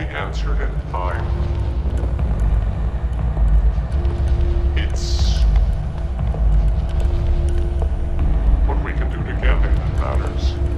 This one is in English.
be answered in time. It's what we can do together that matters.